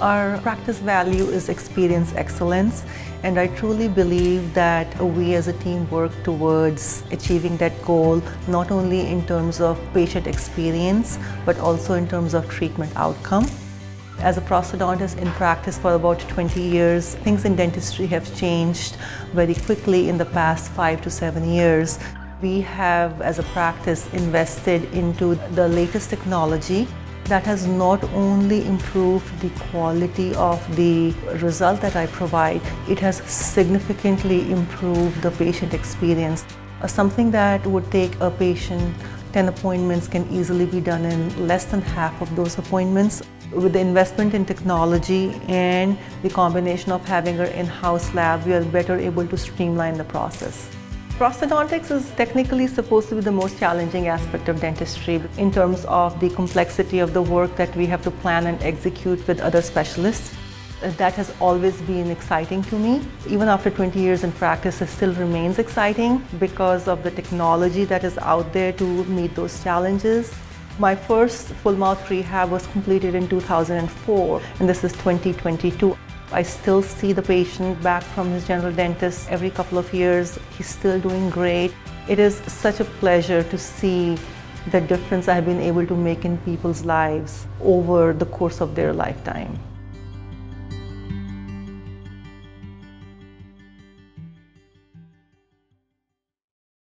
Our practice value is experience excellence, and I truly believe that we as a team work towards achieving that goal not only in terms of patient experience but also in terms of treatment outcome. As a prosthodontist in practice for about 20 years, things in dentistry have changed very quickly in the past five to seven years. We have, as a practice, invested into the latest technology that has not only improved the quality of the result that I provide, it has significantly improved the patient experience. Uh, something that would take a patient 10 appointments can easily be done in less than half of those appointments. With the investment in technology and the combination of having our in-house lab, we are better able to streamline the process. Prosthodontics is technically supposed to be the most challenging aspect of dentistry in terms of the complexity of the work that we have to plan and execute with other specialists. Uh, that has always been exciting to me. Even after 20 years in practice, it still remains exciting because of the technology that is out there to meet those challenges. My first full mouth rehab was completed in 2004 and this is 2022. I still see the patient back from his general dentist every couple of years. He's still doing great. It is such a pleasure to see the difference I've been able to make in people's lives over the course of their lifetime.